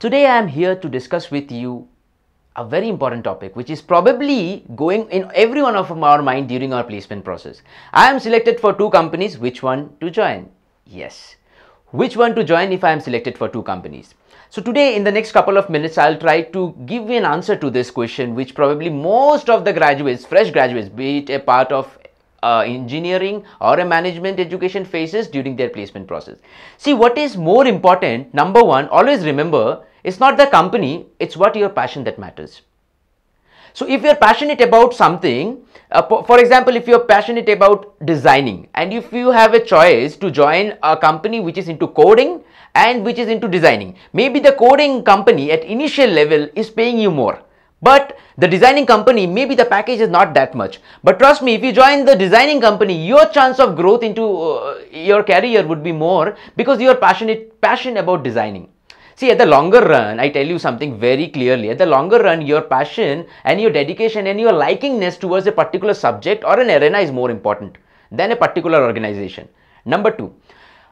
Today I am here to discuss with you a very important topic which is probably going in every one of our mind during our placement process. I am selected for two companies, which one to join? Yes. Which one to join if I am selected for two companies? So today in the next couple of minutes I'll try to give you an answer to this question which probably most of the graduates, fresh graduates, be it a part of uh, engineering or a management education faces during their placement process. See what is more important, number one, always remember it's not the company, it's what your passion that matters. So if you're passionate about something, uh, for example, if you're passionate about designing and if you have a choice to join a company which is into coding and which is into designing, maybe the coding company at initial level is paying you more. But the designing company, maybe the package is not that much. But trust me, if you join the designing company, your chance of growth into uh, your career would be more because you are passionate, passionate about designing. See, at the longer run, I tell you something very clearly. At the longer run, your passion and your dedication and your likingness towards a particular subject or an arena is more important than a particular organization. Number two,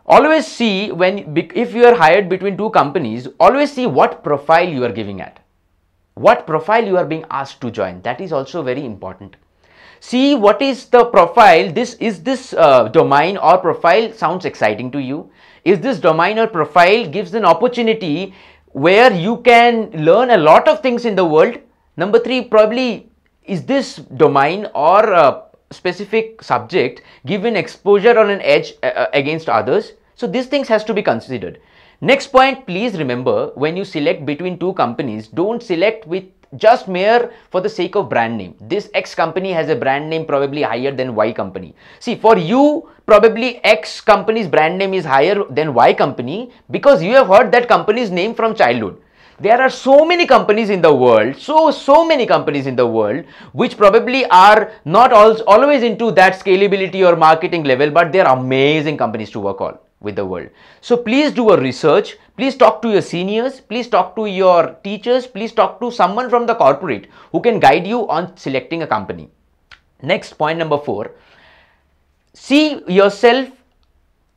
always see when, if you are hired between two companies, always see what profile you are giving at. What profile you are being asked to join. That is also very important see what is the profile. This is this uh, domain or profile sounds exciting to you? Is this domain or profile gives an opportunity where you can learn a lot of things in the world? Number 3 probably is this domain or a specific subject given exposure on an edge uh, uh, against others? So these things has to be considered. Next point please remember when you select between two companies don't select with just mere for the sake of brand name. This X company has a brand name probably higher than Y company. See, for you, probably X company's brand name is higher than Y company because you have heard that company's name from childhood. There are so many companies in the world, so, so many companies in the world, which probably are not always into that scalability or marketing level, but they're amazing companies to work on with the world. So please do a research, please talk to your seniors, please talk to your teachers, please talk to someone from the corporate who can guide you on selecting a company. Next point number four, see yourself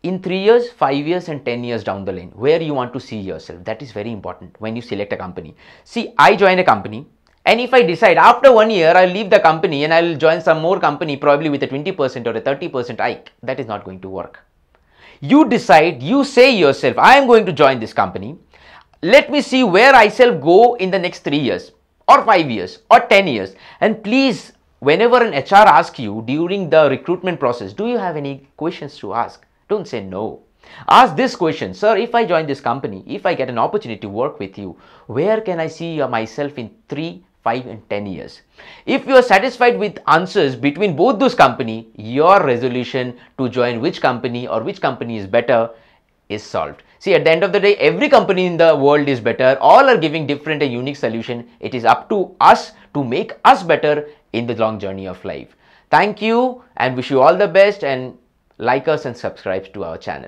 in 3 years, 5 years and 10 years down the lane, where you want to see yourself. That is very important when you select a company. See, I join a company and if I decide after one year, I'll leave the company and I'll join some more company probably with a 20% or a 30% hike, that is not going to work you decide, you say yourself, I am going to join this company. Let me see where I shall go in the next three years or five years or 10 years. And please, whenever an HR asks you during the recruitment process, do you have any questions to ask? Don't say no. Ask this question, sir, if I join this company, if I get an opportunity to work with you, where can I see myself in three, 5 and 10 years. If you are satisfied with answers between both those company, your resolution to join which company or which company is better is solved. See, at the end of the day, every company in the world is better. All are giving different and unique solution. It is up to us to make us better in the long journey of life. Thank you and wish you all the best and like us and subscribe to our channel.